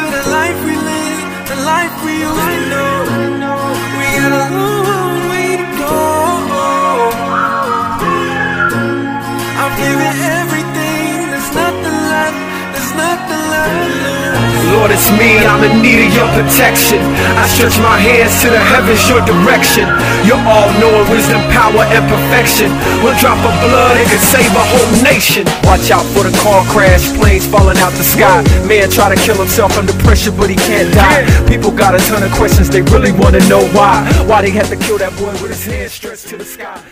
to the life we live, the life we used know. We got a long way to go. I've everything, there's nothing left, there's nothing left. Lord, it's me, I'm in need of your protection. I stretch my hands to the heavens, your direction. Your all-knowing wisdom, power, and perfection. One drop of blood, it could save a whole Watch out for the car crash, planes falling out the sky. Man try to kill himself under pressure, but he can't die. People got a ton of questions, they really wanna know why. Why they had to kill that boy with his hands stretched to the sky.